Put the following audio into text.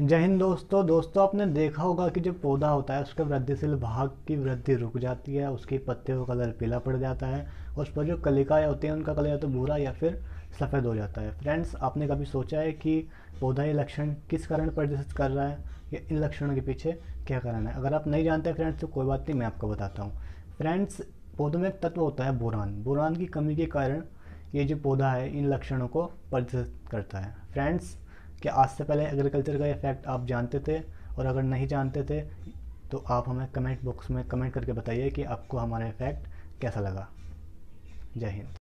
जय हिंद दोस्तों। दोस्तों, आपने देखा होगा कि जो पौधा होता है, उसके वृद्धिशील भाग की वृद्धि रुक जाती है, उसके पत्ते का कलर पीला पड़ जाता है, उस पर जो कलिकाएँ होती हैं, उनका कलर या तो भूरा या फिर सफ़ेद हो जाता है। फ्रेंड्स, आपने कभी सोचा है कि पौधा ये लक्षण किस कारण प्रदर्शित कर रहा है, या इन लक्षणों के पीछे क्या कारण है? अगर आप नहीं जानते फ्रेंड्स तो कोई बात नहीं, मैं आपको बताता हूँ। फ्रेंड्स, पौधों में एक तत्व होता है बोरान। बोरान की कमी के कारण ये जो पौधा है, इन लक्षणों को प्रदर्शित करता है। फ्रेंड्स क्या आज से पहले एग्रीकल्चर का इफ़ेक्ट आप जानते थे और अगर नहीं जानते थे तो आप हमें कमेंट बॉक्स में कमेंट करके बताइए कि आपको हमारा इफ़ेक्ट कैसा लगा। जय हिंद।